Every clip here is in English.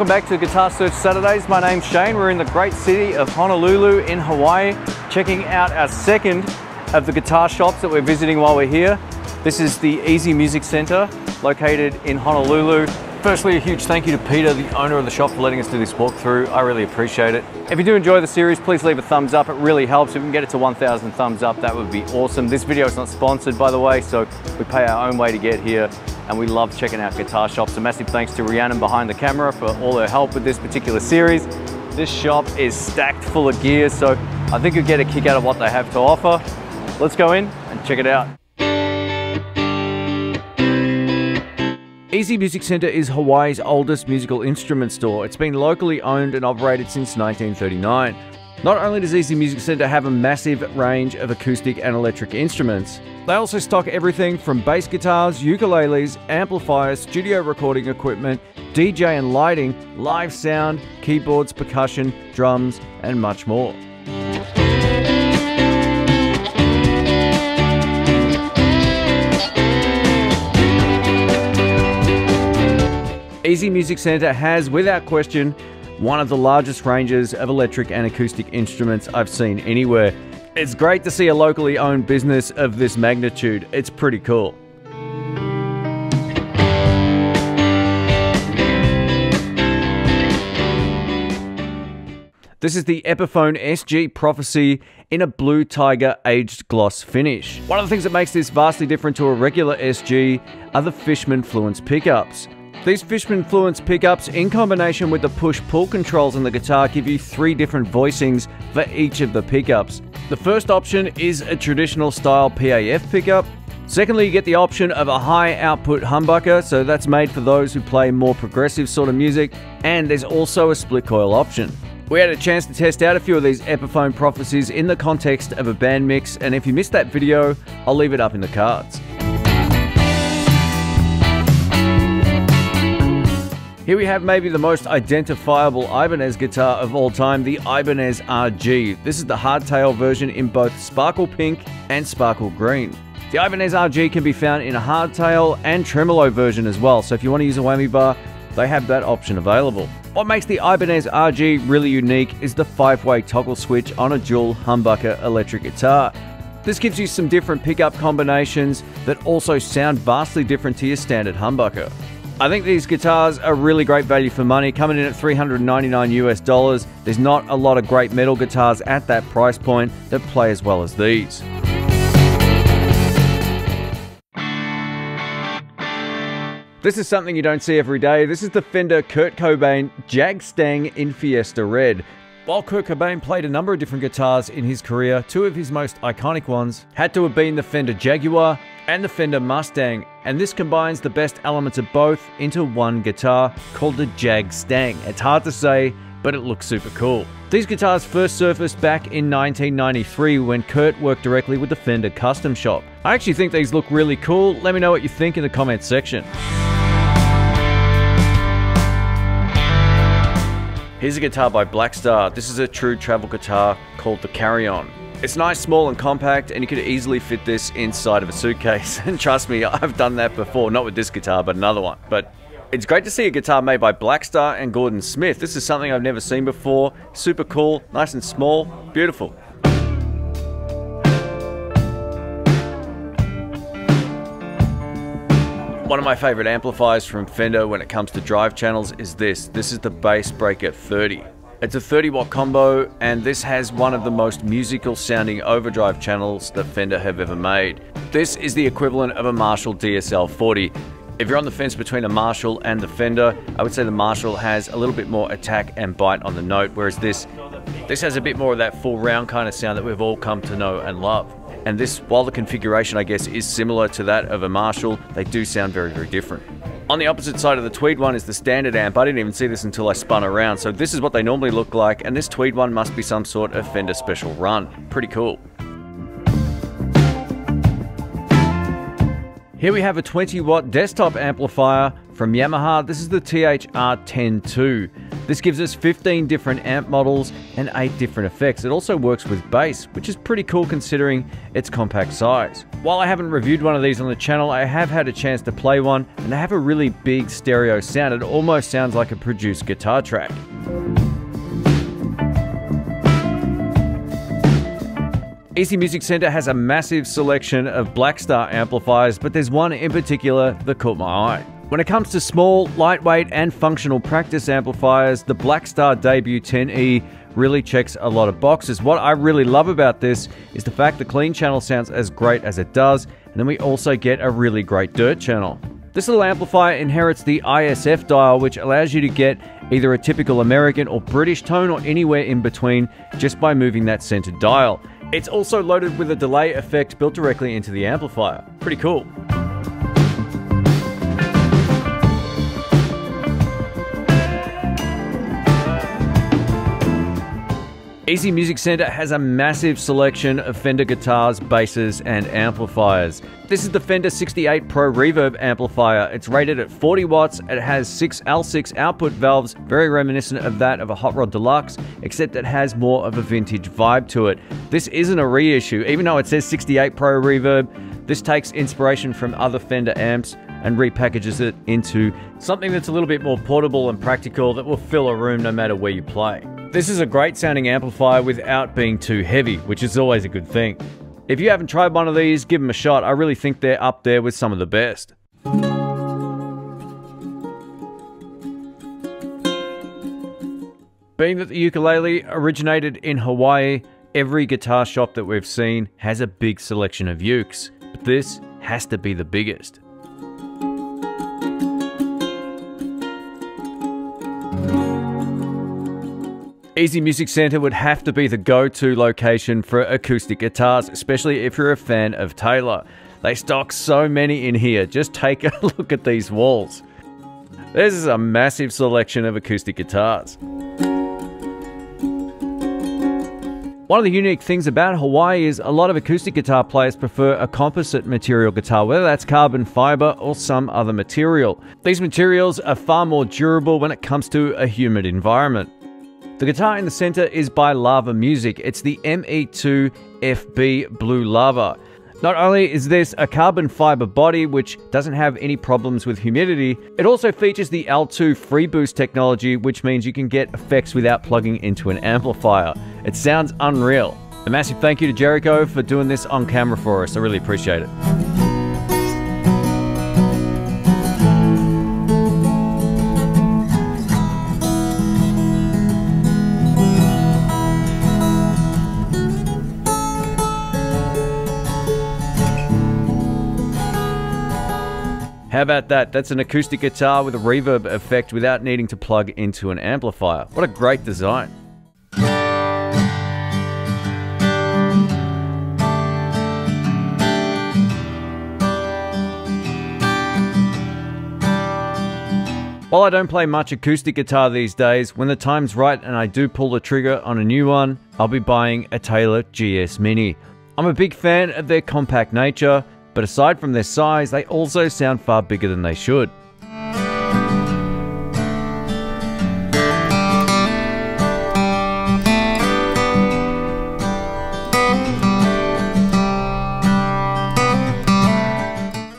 Welcome back to Guitar Search Saturdays. My name's Shane. We're in the great city of Honolulu in Hawaii, checking out our second of the guitar shops that we're visiting while we're here. This is the Easy Music Center, located in Honolulu. Firstly, a huge thank you to Peter, the owner of the shop, for letting us do this walkthrough. I really appreciate it. If you do enjoy the series, please leave a thumbs up. It really helps. If we can get it to 1,000 thumbs up, that would be awesome. This video is not sponsored, by the way, so we pay our own way to get here, and we love checking out guitar shops. A massive thanks to Rhiannon behind the camera for all her help with this particular series. This shop is stacked full of gear, so I think you'll get a kick out of what they have to offer. Let's go in and check it out. Easy Music Center is Hawaii's oldest musical instrument store. It's been locally owned and operated since 1939. Not only does Easy Music Center have a massive range of acoustic and electric instruments, they also stock everything from bass guitars, ukuleles, amplifiers, studio recording equipment, DJ and lighting, live sound, keyboards, percussion, drums, and much more. Easy Music Center has, without question, one of the largest ranges of electric and acoustic instruments I've seen anywhere. It's great to see a locally owned business of this magnitude. It's pretty cool. This is the Epiphone SG Prophecy in a blue tiger aged gloss finish. One of the things that makes this vastly different to a regular SG are the Fishman Fluence pickups. These Fishman Fluence pickups, in combination with the push-pull controls on the guitar, give you three different voicings for each of the pickups. The first option is a traditional style PAF pickup. Secondly, you get the option of a high output humbucker, so that's made for those who play more progressive sort of music, and there's also a split coil option. We had a chance to test out a few of these Epiphone prophecies in the context of a band mix, and if you missed that video, I'll leave it up in the cards. Here we have maybe the most identifiable Ibanez guitar of all time, the Ibanez RG. This is the hardtail version in both sparkle pink and sparkle green. The Ibanez RG can be found in a hardtail and tremolo version as well, so if you want to use a whammy bar, they have that option available. What makes the Ibanez RG really unique is the 5-way toggle switch on a dual humbucker electric guitar. This gives you some different pickup combinations that also sound vastly different to your standard humbucker. I think these guitars are really great value for money, coming in at 399 US dollars. There's not a lot of great metal guitars at that price point that play as well as these. This is something you don't see every day. This is the Fender Kurt Cobain Jag Stang in Fiesta Red. While Kurt Cobain played a number of different guitars in his career, two of his most iconic ones had to have been the Fender Jaguar and the Fender Mustang, and this combines the best elements of both into one guitar called the Jag Stang. It's hard to say, but it looks super cool. These guitars first surfaced back in 1993 when Kurt worked directly with the Fender Custom Shop. I actually think these look really cool. Let me know what you think in the comments section. Here's a guitar by Blackstar. This is a true travel guitar called the Carry On. It's nice, small and compact and you could easily fit this inside of a suitcase. And trust me, I've done that before, not with this guitar, but another one. But it's great to see a guitar made by Blackstar and Gordon Smith. This is something I've never seen before. Super cool, nice and small, beautiful. One of my favorite amplifiers from Fender when it comes to drive channels is this. This is the Bassbreaker 30. It's a 30 watt combo and this has one of the most musical sounding overdrive channels that Fender have ever made. This is the equivalent of a Marshall DSL 40. If you're on the fence between a Marshall and the Fender, I would say the Marshall has a little bit more attack and bite on the note, whereas this, this has a bit more of that full round kind of sound that we've all come to know and love. And this, while the configuration I guess is similar to that of a Marshall, they do sound very, very different. On the opposite side of the Tweed one is the standard amp. I didn't even see this until I spun around. So this is what they normally look like, and this Tweed one must be some sort of Fender special run. Pretty cool. Here we have a 20 watt desktop amplifier from Yamaha. This is the THR-10 II. This gives us 15 different amp models and 8 different effects. It also works with bass, which is pretty cool considering its compact size. While I haven't reviewed one of these on the channel, I have had a chance to play one, and they have a really big stereo sound. It almost sounds like a produced guitar track. Easy Music Center has a massive selection of Blackstar amplifiers, but there's one in particular that caught my eye. When it comes to small, lightweight, and functional practice amplifiers, the Blackstar Debut 10E really checks a lot of boxes. What I really love about this is the fact the clean channel sounds as great as it does, and then we also get a really great dirt channel. This little amplifier inherits the ISF dial, which allows you to get either a typical American or British tone or anywhere in between just by moving that center dial. It's also loaded with a delay effect built directly into the amplifier. Pretty cool. Easy Music Center has a massive selection of Fender guitars, basses, and amplifiers. This is the Fender 68 Pro Reverb amplifier. It's rated at 40 watts. It has 6L6 output valves, very reminiscent of that of a Hot Rod Deluxe, except it has more of a vintage vibe to it. This isn't a reissue, even though it says 68 Pro Reverb. This takes inspiration from other Fender amps and repackages it into something that's a little bit more portable and practical that will fill a room no matter where you play. This is a great sounding amplifier without being too heavy, which is always a good thing. If you haven't tried one of these, give them a shot. I really think they're up there with some of the best. Being that the ukulele originated in Hawaii, every guitar shop that we've seen has a big selection of ukes, but this has to be the biggest. Easy Music Center would have to be the go-to location for acoustic guitars, especially if you're a fan of Taylor. They stock so many in here. Just take a look at these walls. This is a massive selection of acoustic guitars. One of the unique things about Hawaii is a lot of acoustic guitar players prefer a composite material guitar, whether that's carbon fiber or some other material. These materials are far more durable when it comes to a humid environment. The guitar in the center is by Lava Music. It's the ME2 FB Blue Lava. Not only is this a carbon fiber body which doesn't have any problems with humidity, it also features the L2 Free Boost technology, which means you can get effects without plugging into an amplifier. It sounds unreal. A massive thank you to Jericho for doing this on camera for us. I really appreciate it. How about that? That's an acoustic guitar with a reverb effect without needing to plug into an amplifier. What a great design. While I don't play much acoustic guitar these days, when the time's right and I do pull the trigger on a new one, I'll be buying a Taylor GS Mini. I'm a big fan of their compact nature, but aside from their size, they also sound far bigger than they should.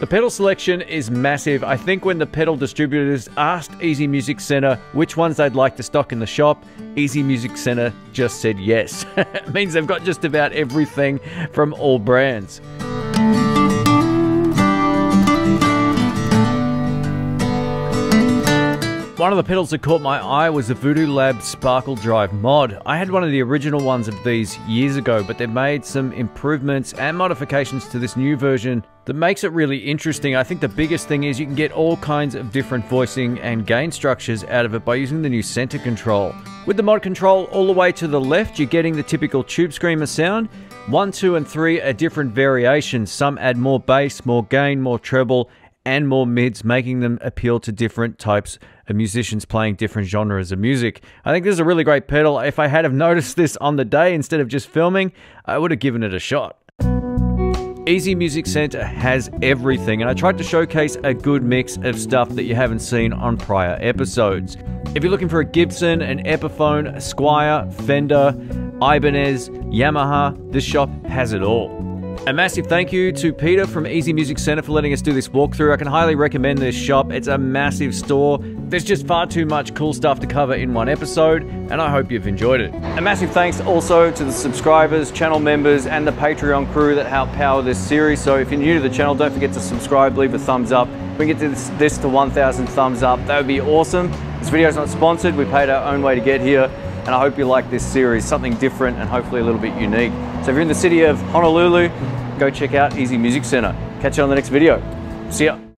The pedal selection is massive. I think when the pedal distributors asked Easy Music Center which ones they'd like to stock in the shop, Easy Music Center just said yes. it means they've got just about everything from all brands. One of the pedals that caught my eye was the Voodoo Lab Sparkle Drive mod. I had one of the original ones of these years ago, but they've made some improvements and modifications to this new version that makes it really interesting. I think the biggest thing is you can get all kinds of different voicing and gain structures out of it by using the new center control. With the mod control all the way to the left, you're getting the typical tube screamer sound. 1, 2, and 3 are different variations. Some add more bass, more gain, more treble, and more mids, making them appeal to different types of musicians playing different genres of music. I think this is a really great pedal. If I had have noticed this on the day instead of just filming, I would have given it a shot. Easy Music Center has everything, and I tried to showcase a good mix of stuff that you haven't seen on prior episodes. If you're looking for a Gibson, an Epiphone, a Squier, Fender, Ibanez, Yamaha, this shop has it all. A massive thank you to Peter from Easy Music Center for letting us do this walkthrough. I can highly recommend this shop. It's a massive store. There's just far too much cool stuff to cover in one episode, and I hope you've enjoyed it. A massive thanks also to the subscribers, channel members, and the Patreon crew that help power this series. So if you're new to the channel, don't forget to subscribe, leave a thumbs up. If we get this, this to 1,000 thumbs up, that would be awesome. This video is not sponsored. We paid our own way to get here and I hope you like this series, something different and hopefully a little bit unique. So if you're in the city of Honolulu, go check out Easy Music Center. Catch you on the next video. See ya.